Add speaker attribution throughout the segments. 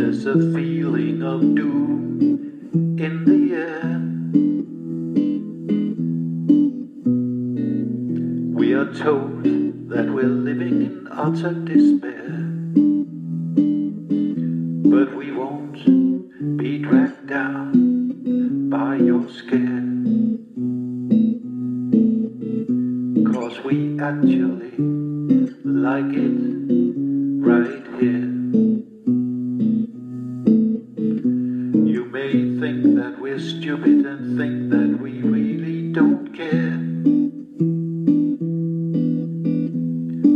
Speaker 1: There's a feeling of doom in the air. We are told that we're living in utter despair. But we won't be dragged down by your scare. Cause we actually like it right here. That we're stupid and think that we really don't care.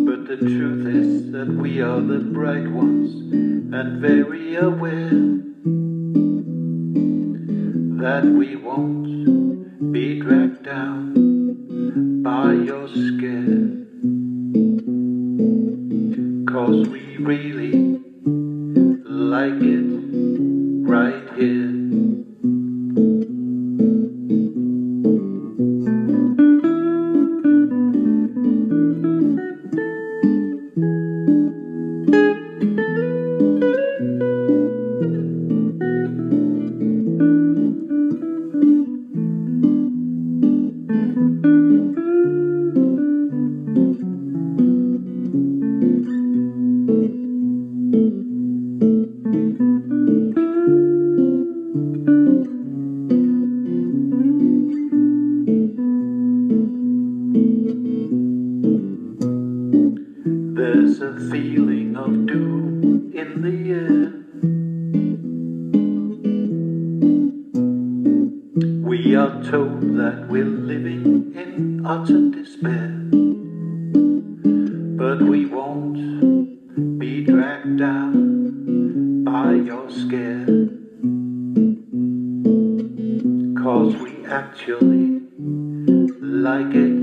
Speaker 1: But the truth is that we are the bright ones and very aware that we won't be dragged down by your scare. Cause we really like it right here. There's a feeling of doom in the air. We are told that we're living in utter despair. But we won't be dragged down by your scare. Cause we actually like it